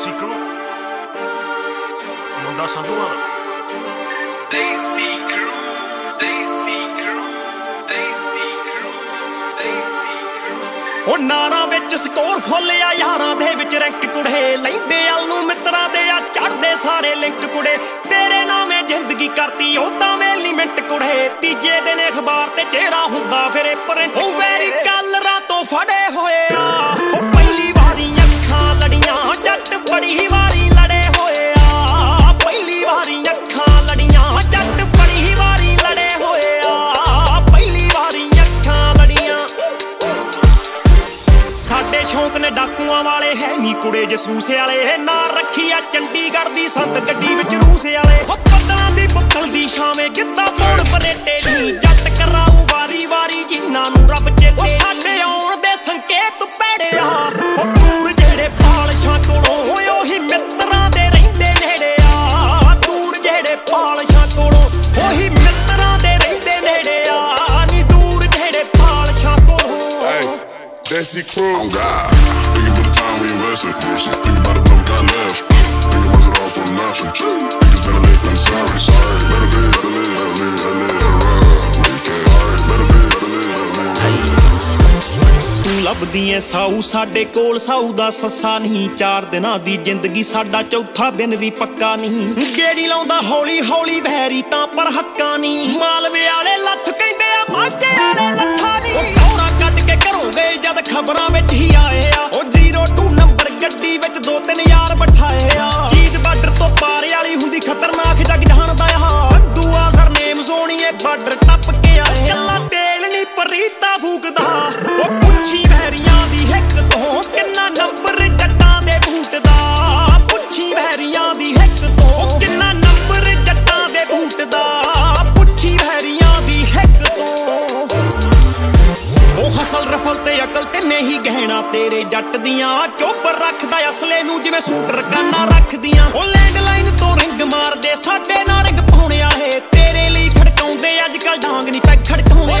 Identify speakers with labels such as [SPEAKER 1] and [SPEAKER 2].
[SPEAKER 1] ਦੇਸੀ ਕਰੂ ਮੁੰਡਾ ਸੰਧੂਆਂ ਦਾ।
[SPEAKER 2] Desi crew, Desi crew, Desi crew, Desi crew.
[SPEAKER 3] ਉਹ ਨਾਰਾਂ ਵਿੱਚ ਸਕੋਰ ਫੁੱਲ ਆ ਯਾਰਾਂ ਦੇ ਵਿੱਚ ਰੈਂਕ ਕੁੜੇ। ਲੈਂਦੇ ਅਲ ਨੂੰ ਮਿੱਤਰਾਂ ਦੇ ਆ ਚੜਦੇ ਸਾਰੇ ਲਿੰਕ ਕੁੜੇ। ਤੇਰੇ ਨਾਮੇ ਜ਼ਿੰਦਗੀ ਕਰਤੀ ਉਦਾਂ ਵੇ ਲਿਮਿਟ ਕੁੜੇ। ਤੀਜੇ ਦਿਨ ਅਖਬਾਰ ਤੇ ਚਿਹਰਾ ਹੁੰਦਾ ਫਿਰੇ ਪ੍ਰਿੰਟ ਸ਼ੌਂਕ ਨੇ ਡਾਕੂਆਂ ਵਾਲੇ ਹੈ ਨਹੀਂ ਕੁੜੇ ਜਸੂਸੇ ਵਾਲੇ ਨਾ ਰੱਖੀ ਆ ਚੰਡੀਗੜ੍ਹ ਦੀ ਸੰਤ ਗੱਡੀ ਵਿੱਚ ਰੂਸੇ ਵਾਲੇ। ਹੋ ਪੱਤਾਂ ਦੀ ਬੁੱਕਲ ਦੀ ਛਾਵੇਂ Giddha
[SPEAKER 4] Desi crew. On God. Think about the time we invested. Think about the love got left. Think it was it all for nothing. Niggas better live than sorry. Sorry. Better live, better live, better live, better live. Run. Wait, can't hurry. Better live, better live, better live.
[SPEAKER 3] ਤੂੰ ਲੱਭਦੀ ਐ ਸਾਊ ਸਾਡੇ ਕੋਲ ਸਾਊ ਦਾ ਸੱਸਾ ਨਹੀਂ ਚਾਰ ਦਿਨਾਂ ਦੀ ਜ਼ਿੰਦਗੀ ਸਾਡਾ ਚੌਥਾ ਦਿਨ ਵੀ ਪੱਕਾ ਨਹੀਂ ਗੇੜੀ ਲਾਉਂਦਾ ਹੌਲੀ ਹੌਲੀ ਵੈਰੀ ਤਾਂ ਪਰ ਹੱਕਾ ਨਹੀਂ ਮਾਲਵੇ ਵਾਲੇ ਲੱਥ ਨਹੀਂ ਫੂਕਦਾ। ਉਹ ਪੁੱਛੀ ਵਹਿਰੀਆਂ ਦੀ ਹਿੱਕ ਤੋਂ ਕਿੰਨਾ ਨੰਬਰ ਜੱਟਾਂ ਦੇ ਬੂਟ ਦਾ। ਪੁੱਛੀ ਵਹਿਰੀਆਂ ਦੀ ਹਿੱਕ ਤੋਂ ਕਿੰਨਾ ਨੰਬਰ ਜੱਟਾਂ ਦੇ ਬੂਟ ਦਾ। ਪੁੱਛੀ ਵਹਿਰੀਆਂ ਦੀ ਹਿੱਕ ਤੋਂ। ਉਹ ਹਸਲ ਰਫਲ ਤੇ ਅਕਲ ਤੇ ਨਹੀਂ ਗਹਿਣਾ ਤੇਰੇ ਜੱਟ ਦੀਆਂ। ਚੁੱਪ ਰੱਖਦਾ ਅਸਲੇ ਨੂੰ ਜਿਵੇਂ ਸੂਟ ਰਕਾਨਾ ਰੱਖਦੀਆਂ। ਉਹ ਲੈਂਡਲਾਈਨ ਤੋਂ ਰਿੰਗ ਮਾਰਦੇ, ਸਾਡੇ ਨਾਲ ਰਿੰਗ ਪਾਉਣੇ ਵਾਲੇ ਤੇਰੇ ਲਈ ਖੜਕਾਉਂਦੇ, ਅੱਜ ਕੱਲ ਡਾਂਗ ਨਹੀਂ ਪੈ, ਖੜਕਾਉਣੇ